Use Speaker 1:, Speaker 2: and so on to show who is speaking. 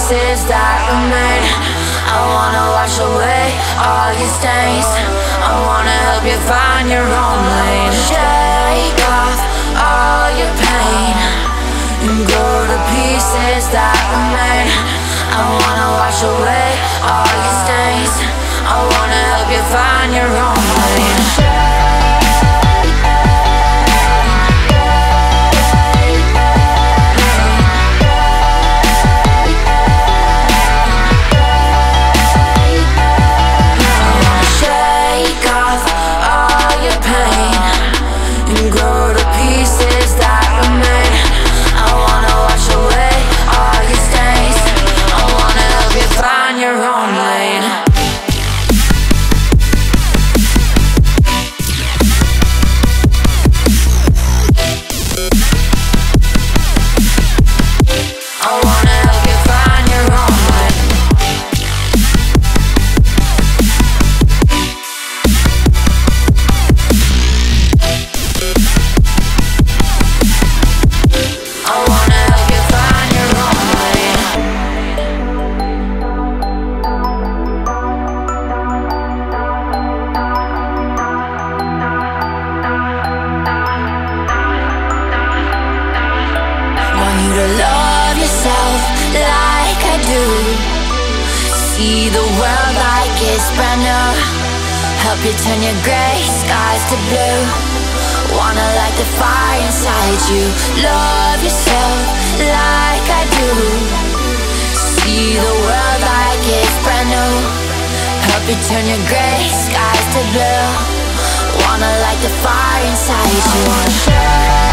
Speaker 1: pieces that remain. I wanna wash away all your stains. I wanna help you find your own lane. Shake off all your pain And grow the pieces that remain. I wanna wash away all your stains. I wanna help you do. See the world like it's brand new. Help you turn your gray skies to blue. Wanna light the fire inside you. Love yourself like I do. See the world like it's brand new. Help you turn your gray skies to blue. Wanna light the fire inside you.